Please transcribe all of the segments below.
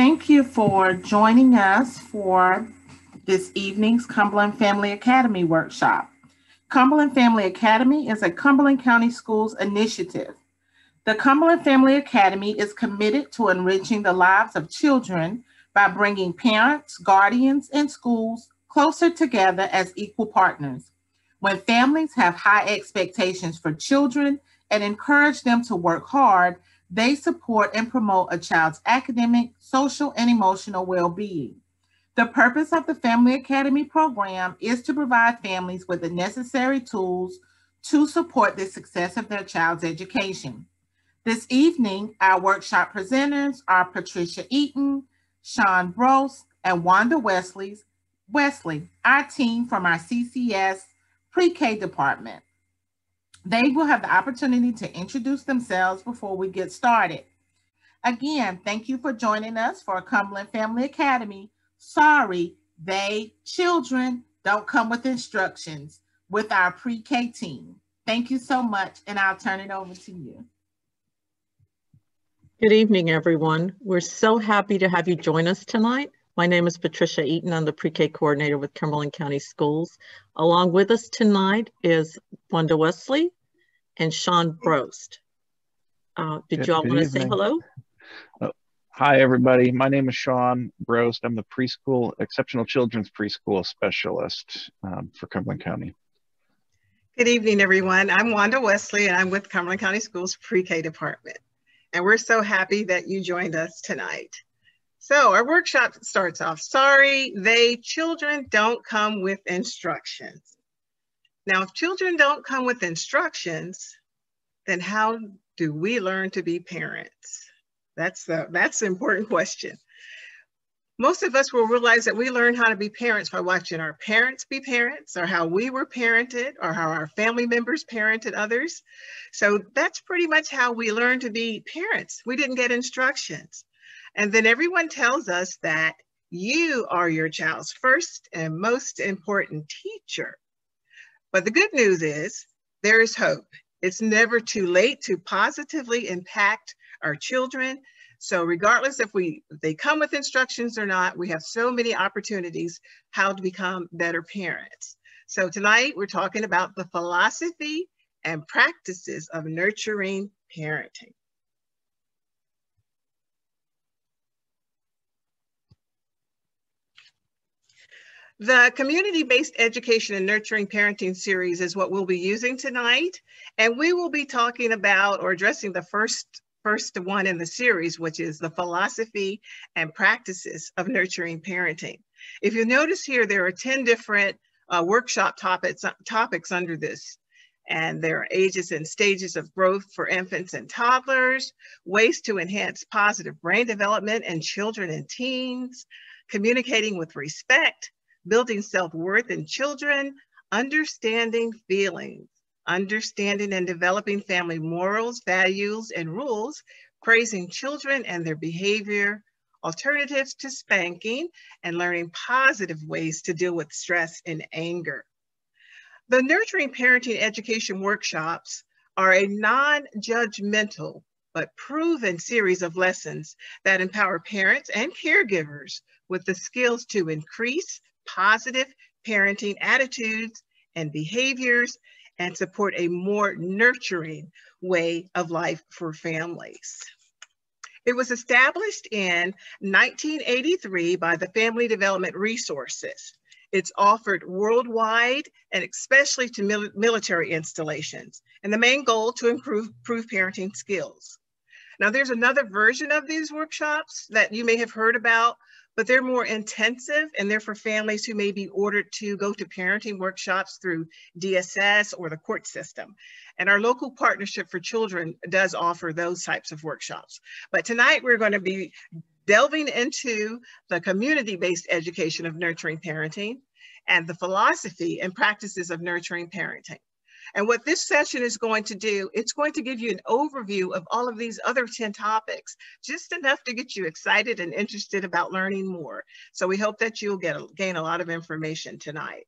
Thank you for joining us for this evening's Cumberland Family Academy workshop. Cumberland Family Academy is a Cumberland County Schools initiative. The Cumberland Family Academy is committed to enriching the lives of children by bringing parents, guardians, and schools closer together as equal partners. When families have high expectations for children and encourage them to work hard, they support and promote a child's academic, social, and emotional well being. The purpose of the Family Academy program is to provide families with the necessary tools to support the success of their child's education. This evening, our workshop presenters are Patricia Eaton, Sean Brost, and Wanda Wesley's Wesley, our team from our CCS pre-K department. They will have the opportunity to introduce themselves before we get started. Again, thank you for joining us for Cumberland Family Academy. Sorry, they, children, don't come with instructions with our pre-K team. Thank you so much, and I'll turn it over to you. Good evening, everyone. We're so happy to have you join us tonight. My name is Patricia Eaton. I'm the pre-K coordinator with Cumberland County Schools. Along with us tonight is Wanda Wesley and Sean Brost. Uh, did you all want to say hello? Oh, hi, everybody. My name is Sean Brost. I'm the preschool, exceptional children's preschool specialist um, for Cumberland County. Good evening, everyone. I'm Wanda Wesley, and I'm with Cumberland County Schools pre-K department. And we're so happy that you joined us tonight. So our workshop starts off, sorry, they children don't come with instructions. Now, if children don't come with instructions, then how do we learn to be parents? That's the, that's the important question. Most of us will realize that we learn how to be parents by watching our parents be parents or how we were parented or how our family members parented others. So that's pretty much how we learn to be parents. We didn't get instructions. And then everyone tells us that you are your child's first and most important teacher. But the good news is there is hope. It's never too late to positively impact our children. So regardless if we they come with instructions or not, we have so many opportunities how to become better parents. So tonight we're talking about the philosophy and practices of nurturing parenting. The community-based education and nurturing parenting series is what we'll be using tonight. And we will be talking about or addressing the first first one in the series, which is the philosophy and practices of nurturing parenting. If you notice here, there are 10 different uh, workshop topics, topics under this. And there are ages and stages of growth for infants and toddlers, ways to enhance positive brain development in children and teens, communicating with respect, building self-worth in children, understanding feelings, understanding and developing family morals, values, and rules, praising children and their behavior, alternatives to spanking, and learning positive ways to deal with stress and anger. The Nurturing Parenting Education Workshops are a non-judgmental but proven series of lessons that empower parents and caregivers with the skills to increase positive parenting attitudes and behaviors and support a more nurturing way of life for families. It was established in 1983 by the Family Development Resources. It's offered worldwide and especially to mil military installations. And the main goal to improve, improve parenting skills. Now there's another version of these workshops that you may have heard about but they're more intensive and they're for families who may be ordered to go to parenting workshops through DSS or the court system. And our local partnership for children does offer those types of workshops. But tonight we're going to be delving into the community-based education of nurturing parenting and the philosophy and practices of nurturing parenting. And what this session is going to do, it's going to give you an overview of all of these other 10 topics, just enough to get you excited and interested about learning more. So we hope that you'll get gain a lot of information tonight.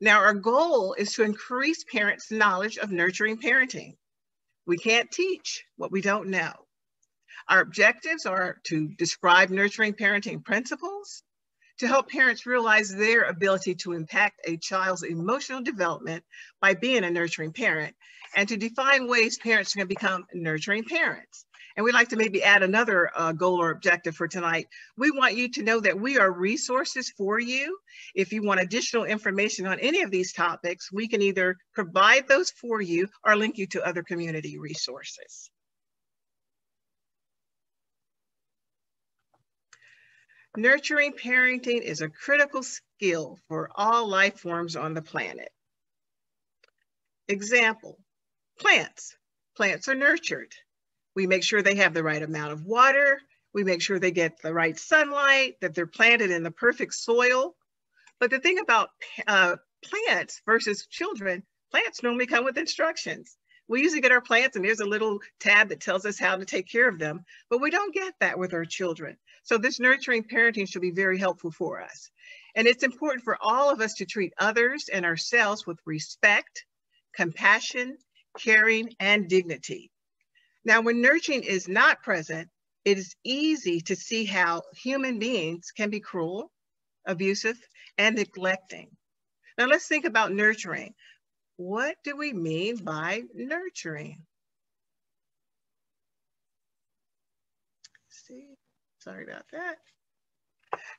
Now, our goal is to increase parents' knowledge of nurturing parenting. We can't teach what we don't know. Our objectives are to describe nurturing parenting principles, to help parents realize their ability to impact a child's emotional development by being a nurturing parent, and to define ways parents can become nurturing parents. And we'd like to maybe add another uh, goal or objective for tonight. We want you to know that we are resources for you. If you want additional information on any of these topics, we can either provide those for you or link you to other community resources. Nurturing parenting is a critical skill for all life forms on the planet. Example, plants. Plants are nurtured. We make sure they have the right amount of water. We make sure they get the right sunlight, that they're planted in the perfect soil. But the thing about uh, plants versus children, plants normally come with instructions. We usually get our plants and there's a little tab that tells us how to take care of them, but we don't get that with our children. So this nurturing parenting should be very helpful for us. And it's important for all of us to treat others and ourselves with respect, compassion, caring, and dignity. Now, when nurturing is not present, it is easy to see how human beings can be cruel, abusive, and neglecting. Now let's think about nurturing. What do we mean by nurturing? Let's see, sorry about that.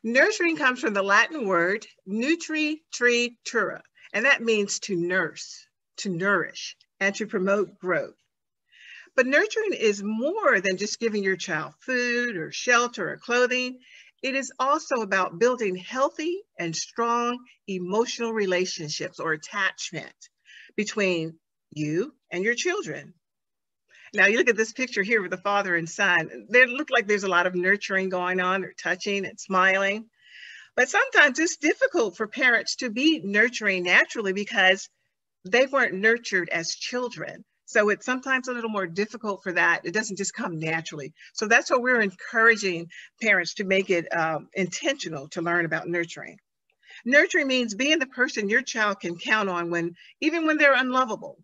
Nurturing comes from the Latin word nutri tri tura, and that means to nurse, to nourish, and to promote growth. But nurturing is more than just giving your child food or shelter or clothing. It is also about building healthy and strong emotional relationships or attachment between you and your children. Now you look at this picture here with the father and son. There look like there's a lot of nurturing going on. They're touching and smiling. But sometimes it's difficult for parents to be nurturing naturally because they weren't nurtured as children. So it's sometimes a little more difficult for that. It doesn't just come naturally. So that's what we're encouraging parents to make it um, intentional to learn about nurturing. Nurturing means being the person your child can count on when, even when they're unlovable.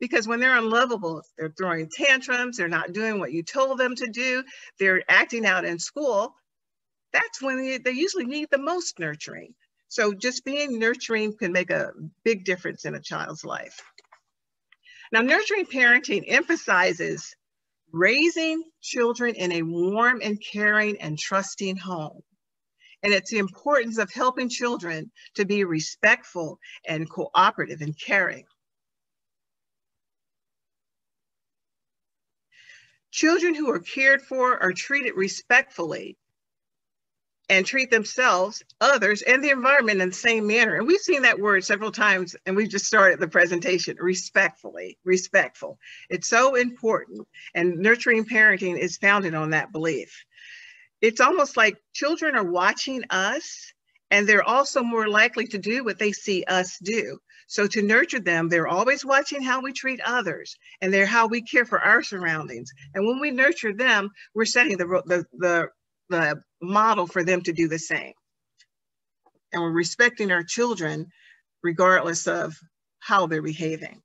Because when they're unlovable, they're throwing tantrums, they're not doing what you told them to do, they're acting out in school, that's when they, they usually need the most nurturing. So just being nurturing can make a big difference in a child's life. Now, nurturing parenting emphasizes raising children in a warm and caring and trusting home and it's the importance of helping children to be respectful and cooperative and caring. Children who are cared for are treated respectfully and treat themselves, others, and the environment in the same manner. And we've seen that word several times, and we've just started the presentation respectfully, respectful. It's so important, and nurturing parenting is founded on that belief it's almost like children are watching us and they're also more likely to do what they see us do. So to nurture them, they're always watching how we treat others and they're how we care for our surroundings. And when we nurture them, we're setting the, the, the, the model for them to do the same. And we're respecting our children regardless of how they're behaving.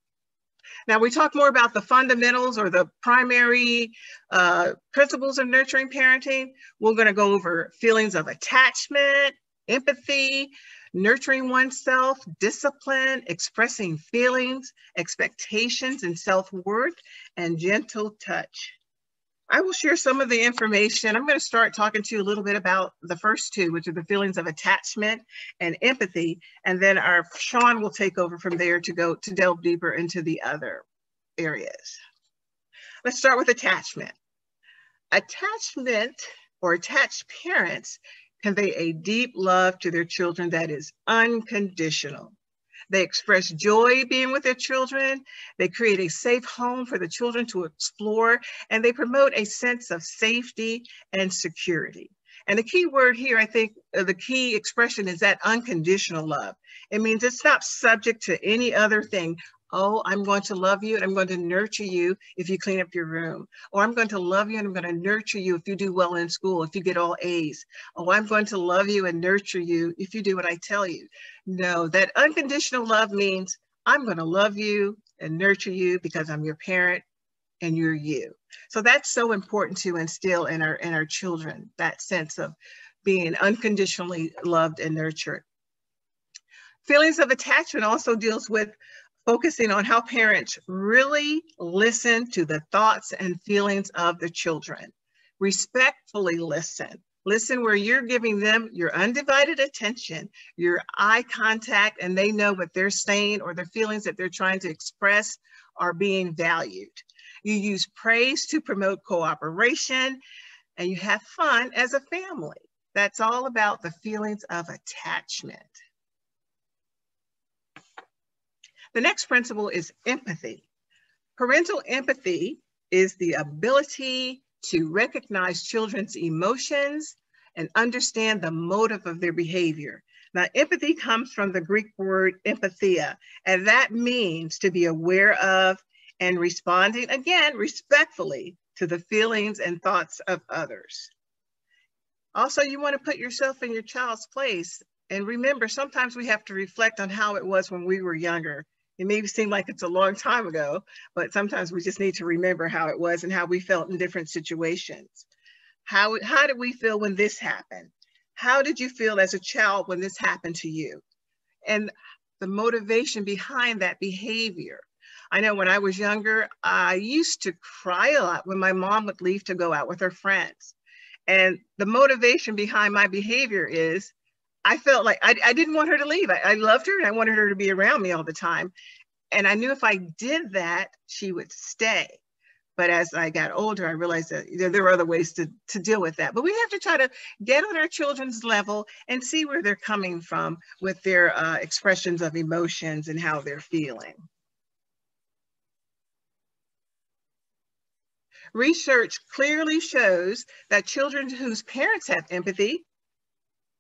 Now we talk more about the fundamentals or the primary uh, principles of nurturing parenting. We're gonna go over feelings of attachment, empathy, nurturing oneself, discipline, expressing feelings, expectations and self-worth, and gentle touch. I will share some of the information. I'm going to start talking to you a little bit about the first two, which are the feelings of attachment and empathy. And then our Sean will take over from there to go to delve deeper into the other areas. Let's start with attachment. Attachment or attached parents convey a deep love to their children that is unconditional. They express joy being with their children. They create a safe home for the children to explore, and they promote a sense of safety and security. And the key word here, I think uh, the key expression is that unconditional love. It means it's not subject to any other thing Oh, I'm going to love you and I'm going to nurture you if you clean up your room. Or I'm going to love you and I'm going to nurture you if you do well in school, if you get all A's. Oh, I'm going to love you and nurture you if you do what I tell you. No, that unconditional love means I'm going to love you and nurture you because I'm your parent and you're you. So that's so important to instill in our in our children, that sense of being unconditionally loved and nurtured. Feelings of attachment also deals with focusing on how parents really listen to the thoughts and feelings of the children. Respectfully listen. Listen where you're giving them your undivided attention, your eye contact, and they know what they're saying or the feelings that they're trying to express are being valued. You use praise to promote cooperation, and you have fun as a family. That's all about the feelings of attachment. The next principle is empathy. Parental empathy is the ability to recognize children's emotions and understand the motive of their behavior. Now, empathy comes from the Greek word empathia, and that means to be aware of and responding, again, respectfully to the feelings and thoughts of others. Also, you want to put yourself in your child's place. And remember, sometimes we have to reflect on how it was when we were younger it may seem like it's a long time ago, but sometimes we just need to remember how it was and how we felt in different situations. How, how did we feel when this happened? How did you feel as a child when this happened to you? And the motivation behind that behavior. I know when I was younger, I used to cry a lot when my mom would leave to go out with her friends. And the motivation behind my behavior is I felt like I, I didn't want her to leave. I, I loved her and I wanted her to be around me all the time. And I knew if I did that, she would stay. But as I got older, I realized that you know, there were other ways to, to deal with that. But we have to try to get on our children's level and see where they're coming from with their uh, expressions of emotions and how they're feeling. Research clearly shows that children whose parents have empathy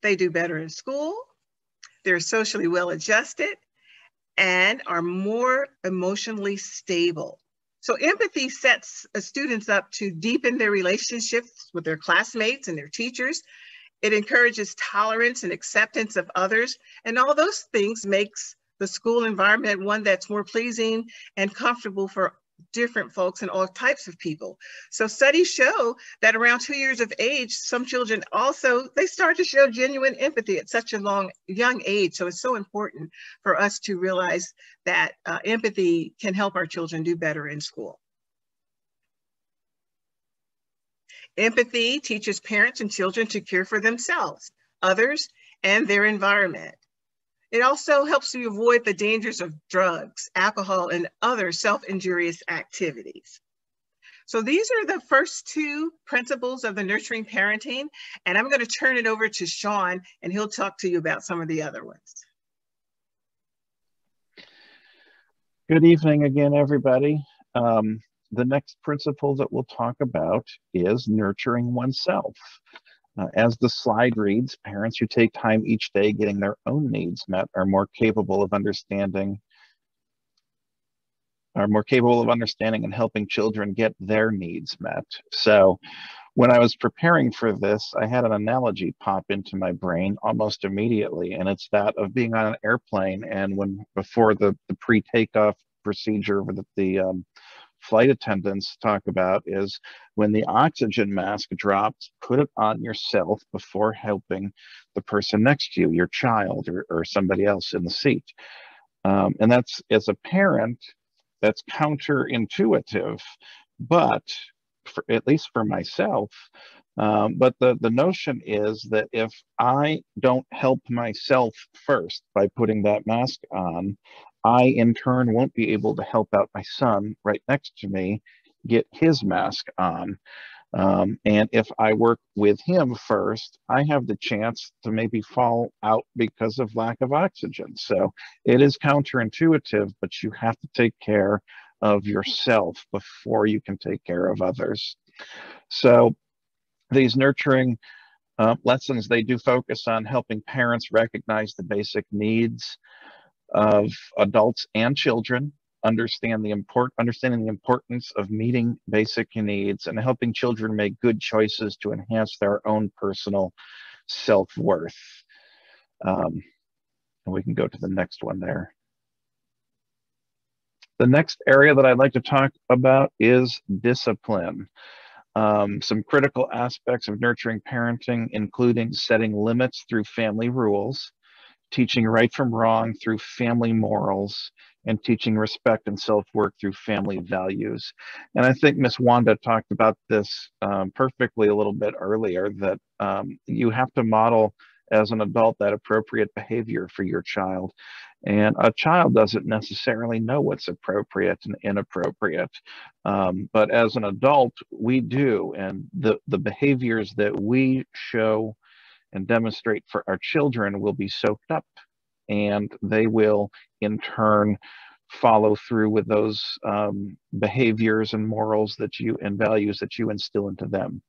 they do better in school, they're socially well adjusted, and are more emotionally stable. So empathy sets students up to deepen their relationships with their classmates and their teachers. It encourages tolerance and acceptance of others, and all those things makes the school environment one that's more pleasing and comfortable for different folks and all types of people. So studies show that around two years of age, some children also, they start to show genuine empathy at such a long, young age. So it's so important for us to realize that uh, empathy can help our children do better in school. Empathy teaches parents and children to care for themselves, others, and their environment. It also helps you avoid the dangers of drugs, alcohol, and other self-injurious activities. So these are the first two principles of the nurturing parenting, and I'm gonna turn it over to Sean, and he'll talk to you about some of the other ones. Good evening again, everybody. Um, the next principle that we'll talk about is nurturing oneself. Uh, as the slide reads, parents who take time each day getting their own needs met are more capable of understanding are more capable of understanding and helping children get their needs met. So when I was preparing for this, I had an analogy pop into my brain almost immediately, and it's that of being on an airplane and when before the, the pre-takeoff procedure that the um, flight attendants talk about is when the oxygen mask drops, put it on yourself before helping the person next to you, your child or, or somebody else in the seat. Um, and that's, as a parent, that's counterintuitive, but for, at least for myself, um, but the, the notion is that if I don't help myself first by putting that mask on, I in turn won't be able to help out my son right next to me get his mask on. Um, and if I work with him first, I have the chance to maybe fall out because of lack of oxygen. So it is counterintuitive, but you have to take care of yourself before you can take care of others. So these nurturing uh, lessons, they do focus on helping parents recognize the basic needs of adults and children understand the import understanding the importance of meeting basic needs and helping children make good choices to enhance their own personal self-worth um, and we can go to the next one there The next area that I'd like to talk about is discipline. Um, some critical aspects of nurturing parenting, including setting limits through family rules, teaching right from wrong through family morals, and teaching respect and self-worth through family values. And I think Miss Wanda talked about this um, perfectly a little bit earlier, that um, you have to model as an adult that appropriate behavior for your child. And a child doesn't necessarily know what's appropriate and inappropriate. Um, but as an adult, we do. And the, the behaviors that we show and demonstrate for our children will be soaked up and they will in turn follow through with those um, behaviors and morals that you and values that you instill into them.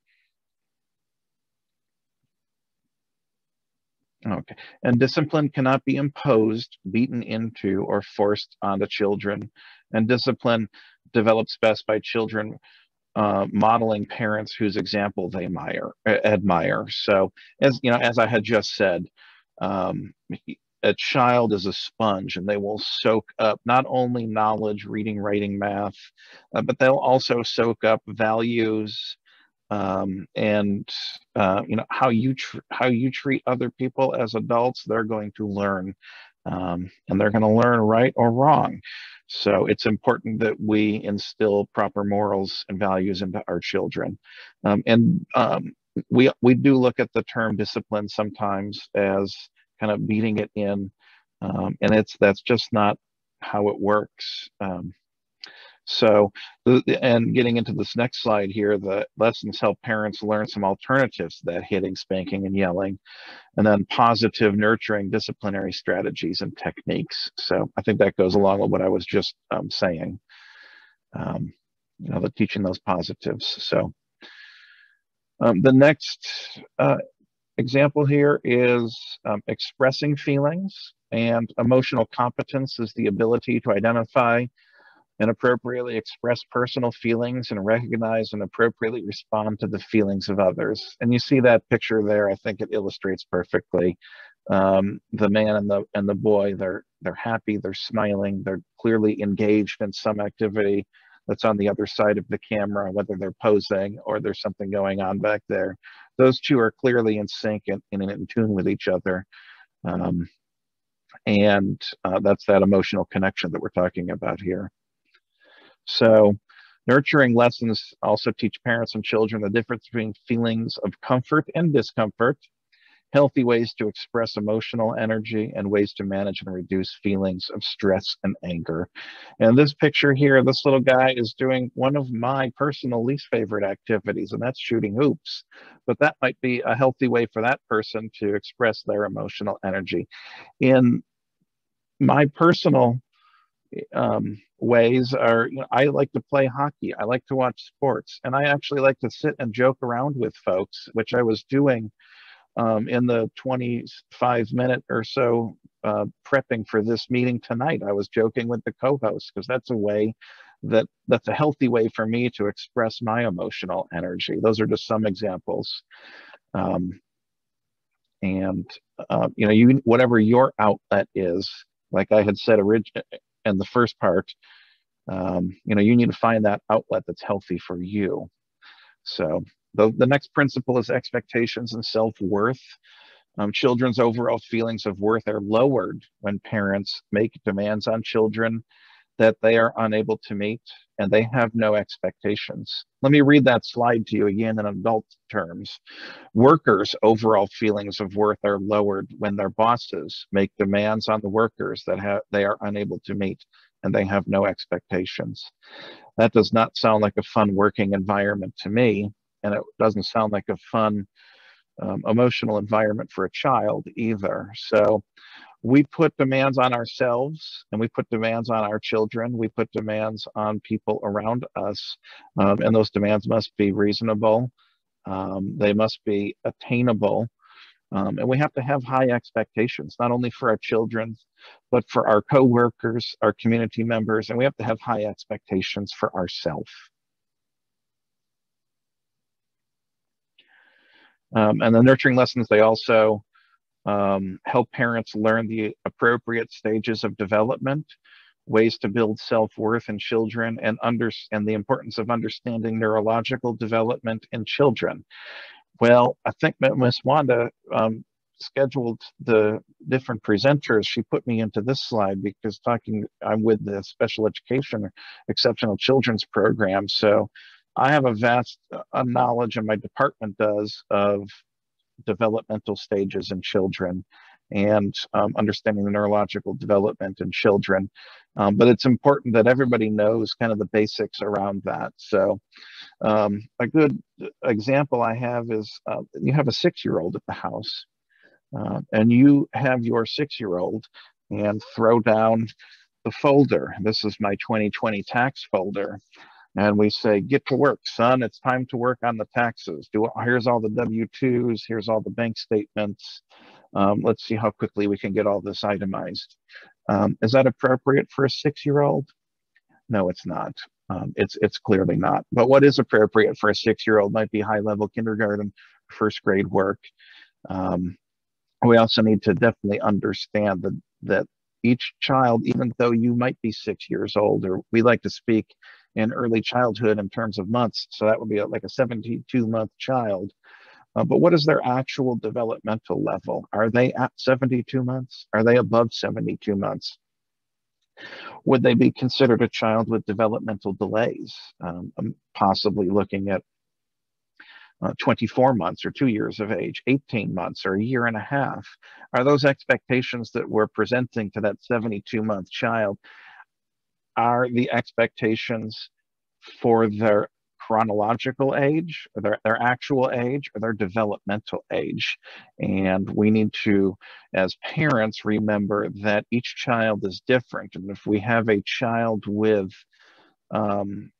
Okay, and discipline cannot be imposed, beaten into, or forced onto children. And discipline develops best by children uh, modeling parents whose example they admire. admire. So, as you know, as I had just said, um, a child is a sponge, and they will soak up not only knowledge, reading, writing, math, uh, but they'll also soak up values, um, and uh, you know how you how you treat other people as adults they're going to learn um, and they're going to learn right or wrong so it's important that we instill proper morals and values into our children. Um, and um, we we do look at the term discipline sometimes as kind of beating it in um, and it's that's just not how it works. Um, so, and getting into this next slide here, the lessons help parents learn some alternatives to that hitting, spanking, and yelling, and then positive nurturing disciplinary strategies and techniques. So I think that goes along with what I was just um, saying, um, you know, the teaching those positives. So um, the next uh, example here is um, expressing feelings and emotional competence is the ability to identify and appropriately express personal feelings and recognize and appropriately respond to the feelings of others. And you see that picture there. I think it illustrates perfectly um, the man and the and the boy. They're they're happy. They're smiling. They're clearly engaged in some activity that's on the other side of the camera, whether they're posing or there's something going on back there. Those two are clearly in sync and, and in tune with each other. Um, and uh, that's that emotional connection that we're talking about here. So nurturing lessons also teach parents and children the difference between feelings of comfort and discomfort, healthy ways to express emotional energy, and ways to manage and reduce feelings of stress and anger. And this picture here, this little guy is doing one of my personal least favorite activities, and that's shooting hoops. But that might be a healthy way for that person to express their emotional energy. In my personal um, ways are you know, I like to play hockey. I like to watch sports, and I actually like to sit and joke around with folks, which I was doing um, in the 25 minute or so uh, prepping for this meeting tonight. I was joking with the co-host because that's a way that that's a healthy way for me to express my emotional energy. Those are just some examples. Um, and uh, you know, you whatever your outlet is, like I had said originally and the first part, um, you know, you need to find that outlet that's healthy for you. So the, the next principle is expectations and self-worth. Um, children's overall feelings of worth are lowered when parents make demands on children that they are unable to meet and they have no expectations. Let me read that slide to you again in adult terms. Workers' overall feelings of worth are lowered when their bosses make demands on the workers that they are unable to meet and they have no expectations. That does not sound like a fun working environment to me, and it doesn't sound like a fun um, emotional environment for a child either. So we put demands on ourselves and we put demands on our children. We put demands on people around us, um, and those demands must be reasonable. Um, they must be attainable. Um, and we have to have high expectations, not only for our children, but for our coworkers, our community members, and we have to have high expectations for ourselves. Um, and the nurturing lessons, they also um, help parents learn the appropriate stages of development. ways to build self-worth in children, and, under, and the importance of understanding neurological development in children. Well, I think Miss Wanda um, scheduled the different presenters, she put me into this slide because talking, I'm with the special education exceptional children's program. So I have a vast uh, knowledge and my department does of developmental stages in children and um, understanding the neurological development in children. Um, but it's important that everybody knows kind of the basics around that. So um, a good example I have is uh, you have a six-year-old at the house uh, and you have your six-year-old and throw down the folder. This is my 2020 tax folder. And we say, get to work, son. It's time to work on the taxes. Do Here's all the W-2s. Here's all the bank statements. Um, let's see how quickly we can get all this itemized. Um, is that appropriate for a six-year-old? No, it's not. Um, it's it's clearly not. But what is appropriate for a six-year-old might be high-level kindergarten, first grade work. Um, we also need to definitely understand that that each child, even though you might be six years old, or we like to speak in early childhood in terms of months, so that would be like a 72 month child. Uh, but what is their actual developmental level? Are they at 72 months? Are they above 72 months? Would they be considered a child with developmental delays? Um, possibly looking at uh, 24 months or two years of age, 18 months or a year and a half? Are those expectations that we're presenting to that 72 month child, are the expectations for their chronological age, or their, their actual age, or their developmental age. And we need to, as parents, remember that each child is different. And if we have a child with um,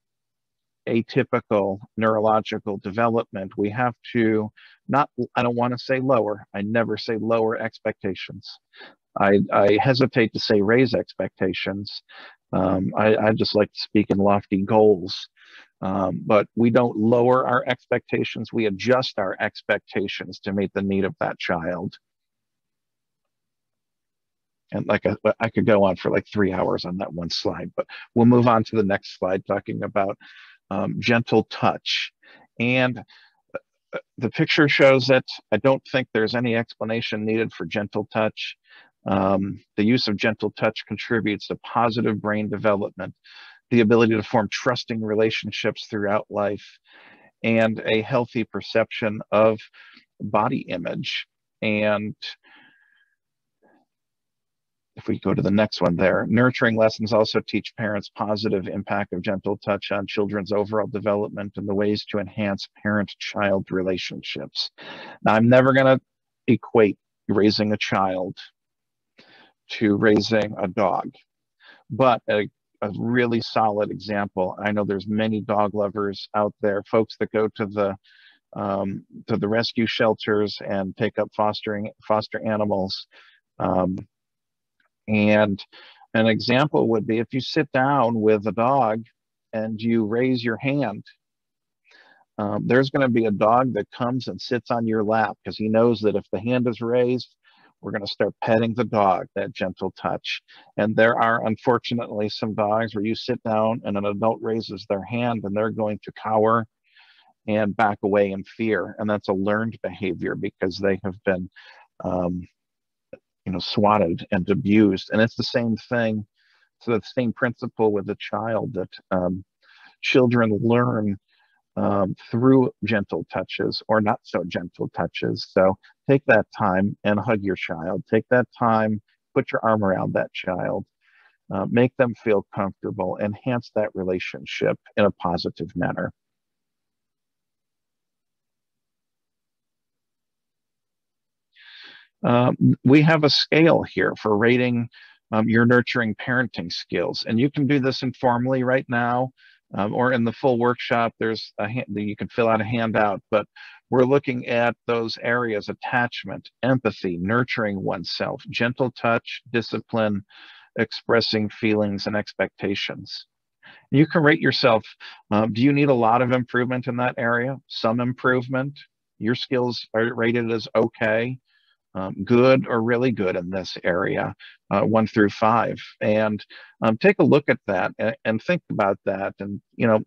atypical neurological development, we have to not, I don't want to say lower, I never say lower expectations. I, I hesitate to say raise expectations. Um, I, I, just like to speak in lofty goals. Um, but we don't lower our expectations, we adjust our expectations to meet the need of that child. And like I, I could go on for like three hours on that one slide, but we'll move on to the next slide talking about um, gentle touch. And uh, the picture shows that I don't think there's any explanation needed for gentle touch. Um, the use of gentle touch contributes to positive brain development, the ability to form trusting relationships throughout life, and a healthy perception of body image. And if we go to the next one there, nurturing lessons also teach parents positive impact of gentle touch on children's overall development and the ways to enhance parent-child relationships. Now, I'm never going to equate raising a child to raising a dog, but a, a really solid example. I know there's many dog lovers out there, folks that go to the um, to the rescue shelters and take up fostering foster animals. Um, and an example would be if you sit down with a dog and you raise your hand, um, there's going to be a dog that comes and sits on your lap because he knows that if the hand is raised, we're going to start petting the dog, that gentle touch. And there are unfortunately some dogs where you sit down and an adult raises their hand and they're going to cower and back away in fear. And that's a learned behavior because they have been um, you know, swatted and abused. And it's the same thing. So the same principle with a child that um, children learn um, through gentle touches or not so gentle touches. So take that time and hug your child. Take that time, put your arm around that child, uh, make them feel comfortable, enhance that relationship in a positive manner. Um, we have a scale here for rating um, your nurturing parenting skills. And you can do this informally right now um, or in the full workshop, there's a hand, you can fill out a handout, but we're looking at those areas, attachment, empathy, nurturing oneself, gentle touch, discipline, expressing feelings and expectations. You can rate yourself. Um, do you need a lot of improvement in that area? Some improvement? Your skills are rated as okay um, good or really good in this area, uh, one through five. And um, take a look at that and, and, think about that. And, you know,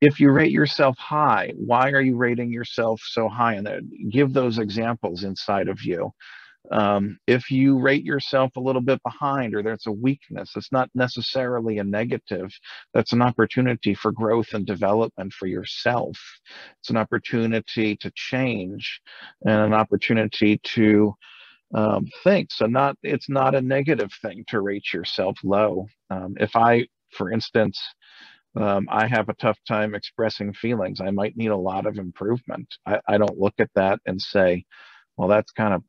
if you rate yourself high, why are you rating yourself so high? And give those examples inside of you. Um, if you rate yourself a little bit behind or there's a weakness, it's not necessarily a negative. That's an opportunity for growth and development for yourself. It's an opportunity to change and an opportunity to um, think. So not it's not a negative thing to rate yourself low. Um, if I, for instance, um, I have a tough time expressing feelings. I might need a lot of improvement. I, I don't look at that and say, well, that's kind of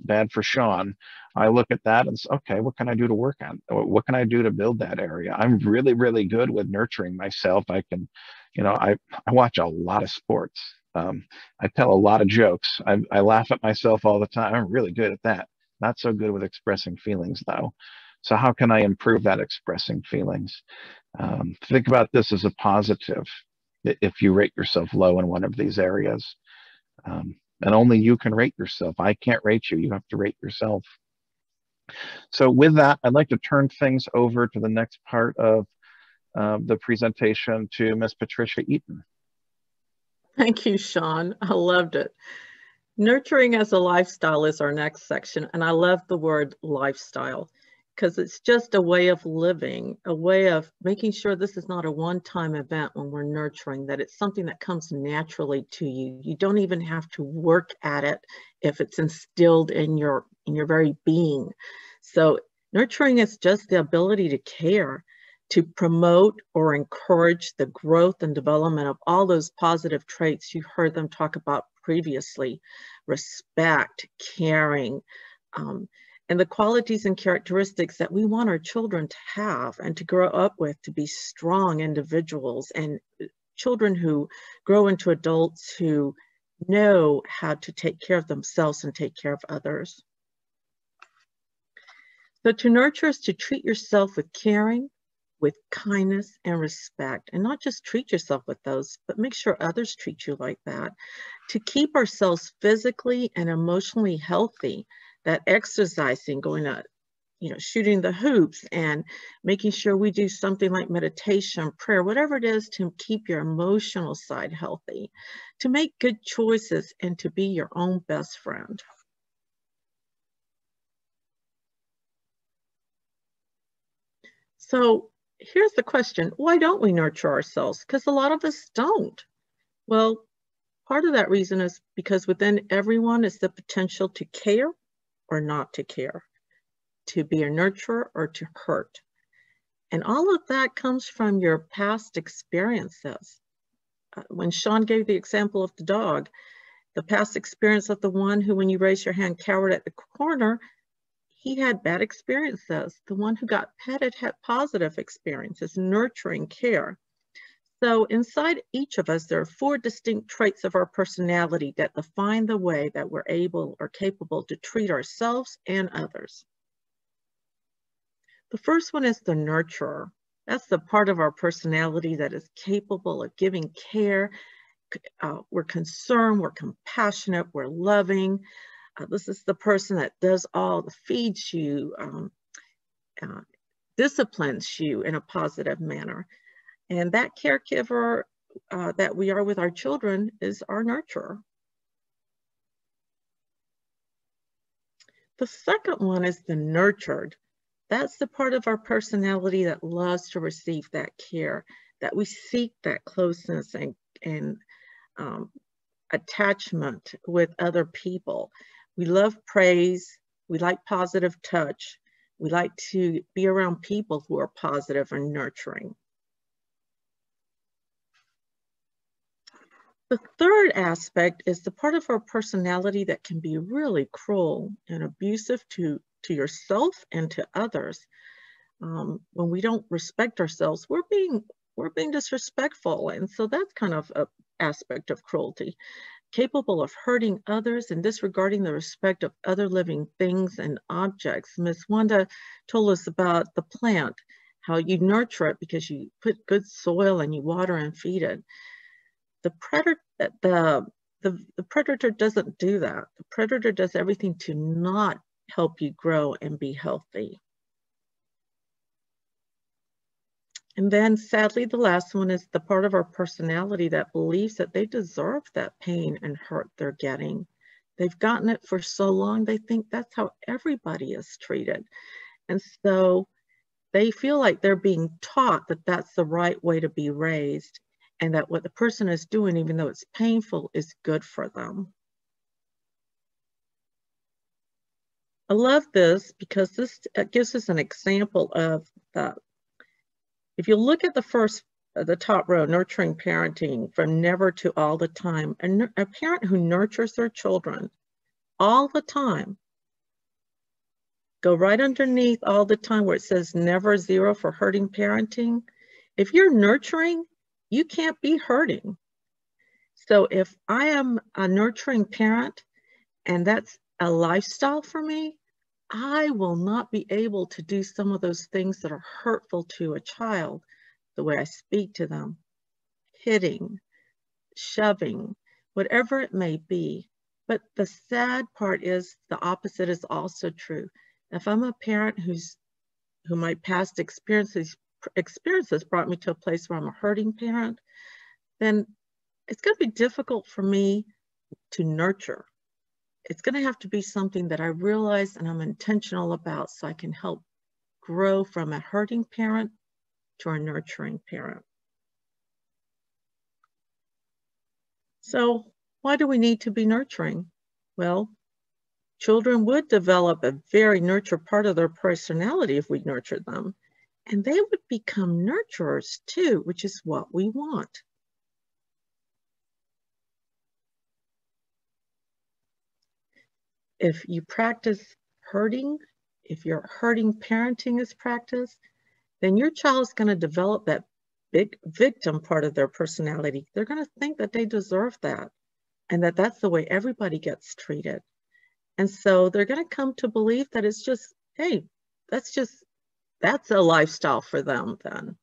bad for Sean. I look at that and say, okay, what can I do to work on? What can I do to build that area? I'm really, really good with nurturing myself. I can, you know, I, I watch a lot of sports. Um, I tell a lot of jokes. I, I laugh at myself all the time. I'm really good at that. Not so good with expressing feelings though. So how can I improve that expressing feelings? Um, think about this as a positive if you rate yourself low in one of these areas. Um, and only you can rate yourself. I can't rate you. You have to rate yourself. So with that, I'd like to turn things over to the next part of uh, the presentation to Ms. Patricia Eaton. Thank you, Sean. I loved it. Nurturing as a lifestyle is our next section, and I love the word lifestyle because it's just a way of living, a way of making sure this is not a one-time event when we're nurturing, that it's something that comes naturally to you. You don't even have to work at it if it's instilled in your in your very being. So nurturing is just the ability to care, to promote or encourage the growth and development of all those positive traits you heard them talk about previously, respect, caring, um, and the qualities and characteristics that we want our children to have and to grow up with to be strong individuals and uh, children who grow into adults who know how to take care of themselves and take care of others. So to nurture is to treat yourself with caring, with kindness and respect, and not just treat yourself with those, but make sure others treat you like that. To keep ourselves physically and emotionally healthy that exercising, going to, you know, shooting the hoops and making sure we do something like meditation, prayer, whatever it is to keep your emotional side healthy, to make good choices and to be your own best friend. So here's the question, why don't we nurture ourselves? Because a lot of us don't. Well, part of that reason is because within everyone is the potential to care or not to care, to be a nurturer or to hurt. And all of that comes from your past experiences. Uh, when Sean gave the example of the dog, the past experience of the one who, when you raise your hand, cowered at the corner, he had bad experiences. The one who got petted had positive experiences, nurturing care. So inside each of us, there are four distinct traits of our personality that define the way that we're able or capable to treat ourselves and others. The first one is the nurturer. That's the part of our personality that is capable of giving care. Uh, we're concerned, we're compassionate, we're loving. Uh, this is the person that does all, the feeds you, um, uh, disciplines you in a positive manner. And that caregiver uh, that we are with our children is our nurturer. The second one is the nurtured. That's the part of our personality that loves to receive that care, that we seek that closeness and, and um, attachment with other people. We love praise. We like positive touch. We like to be around people who are positive and nurturing. The third aspect is the part of our personality that can be really cruel and abusive to, to yourself and to others. Um, when we don't respect ourselves, we're being we're being disrespectful. And so that's kind of an aspect of cruelty, capable of hurting others and disregarding the respect of other living things and objects. Ms. Wanda told us about the plant, how you nurture it because you put good soil and you water and feed it the predator, the the, the predator doesn't do that. The predator does everything to not help you grow and be healthy. And then sadly, the last one is the part of our personality that believes that they deserve that pain and hurt they're getting. They've gotten it for so long, they think that's how everybody is treated. And so they feel like they're being taught that that's the right way to be raised and that what the person is doing, even though it's painful, is good for them. I love this because this gives us an example of that. If you look at the first, uh, the top row, nurturing parenting from never to all the time, a, a parent who nurtures their children all the time, go right underneath all the time where it says never zero for hurting parenting. If you're nurturing, you can't be hurting. So if I am a nurturing parent and that's a lifestyle for me, I will not be able to do some of those things that are hurtful to a child, the way I speak to them, hitting, shoving, whatever it may be. But the sad part is the opposite is also true. If I'm a parent who's who my past experiences experiences brought me to a place where I'm a hurting parent, then it's going to be difficult for me to nurture. It's going to have to be something that I realize and I'm intentional about so I can help grow from a hurting parent to a nurturing parent. So why do we need to be nurturing? Well, children would develop a very nurture part of their personality if we nurtured them and they would become nurturers too, which is what we want. If you practice hurting, if your hurting parenting is practiced, then your child is going to develop that big victim part of their personality. They're going to think that they deserve that and that that's the way everybody gets treated. And so they're going to come to believe that it's just, hey, that's just that's a lifestyle for them then.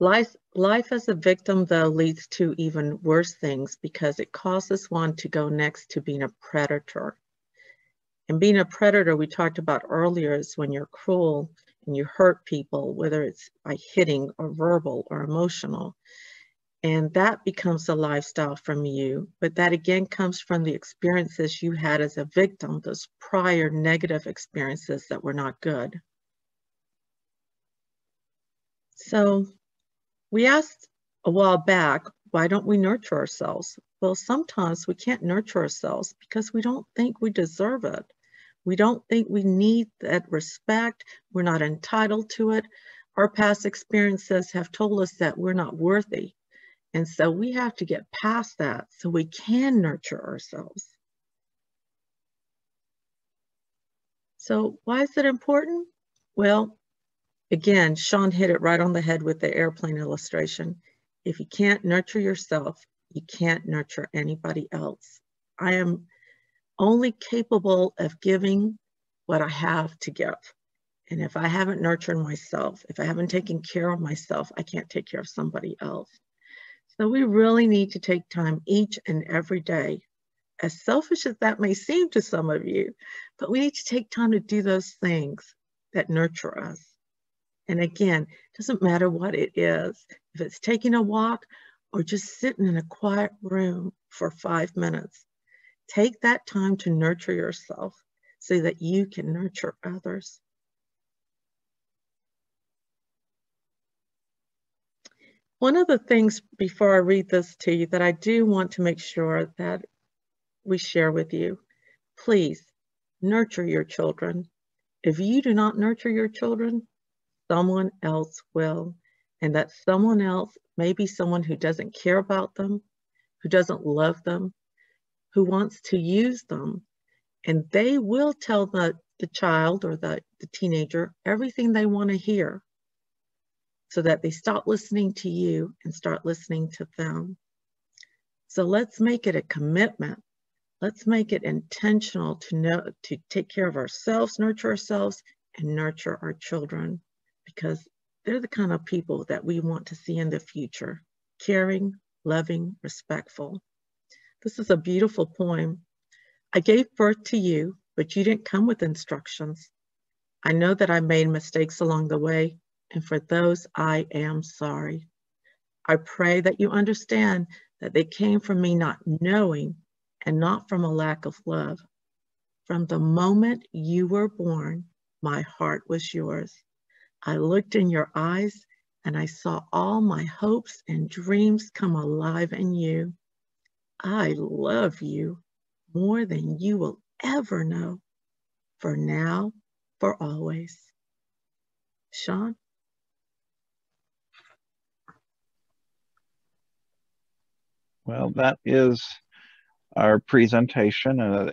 Life, life as a victim, though, leads to even worse things because it causes one to go next to being a predator. And being a predator, we talked about earlier, is when you're cruel and you hurt people, whether it's by hitting or verbal or emotional. And that becomes a lifestyle from you. But that again comes from the experiences you had as a victim, those prior negative experiences that were not good. So we asked a while back, why don't we nurture ourselves? Well, sometimes we can't nurture ourselves because we don't think we deserve it. We don't think we need that respect. We're not entitled to it. Our past experiences have told us that we're not worthy. And so we have to get past that so we can nurture ourselves. So why is it important? Well, again, Sean hit it right on the head with the airplane illustration. If you can't nurture yourself, you can't nurture anybody else. I am only capable of giving what I have to give. And if I haven't nurtured myself, if I haven't taken care of myself, I can't take care of somebody else. So we really need to take time each and every day, as selfish as that may seem to some of you, but we need to take time to do those things that nurture us. And again, it doesn't matter what it is, if it's taking a walk or just sitting in a quiet room for five minutes, take that time to nurture yourself so that you can nurture others. One of the things before I read this to you that I do want to make sure that we share with you, please nurture your children. If you do not nurture your children, someone else will. And that someone else may be someone who doesn't care about them, who doesn't love them, who wants to use them. And they will tell the, the child or the, the teenager everything they want to hear so that they stop listening to you and start listening to them. So let's make it a commitment. Let's make it intentional to know to take care of ourselves, nurture ourselves, and nurture our children because they're the kind of people that we want to see in the future. caring, loving, respectful. This is a beautiful poem. I gave birth to you, but you didn't come with instructions. I know that I made mistakes along the way, and for those I am sorry. I pray that you understand that they came from me not knowing and not from a lack of love. From the moment you were born, my heart was yours. I looked in your eyes and I saw all my hopes and dreams come alive in you. I love you more than you will ever know, for now, for always. Sean? Well, that is our presentation. Uh,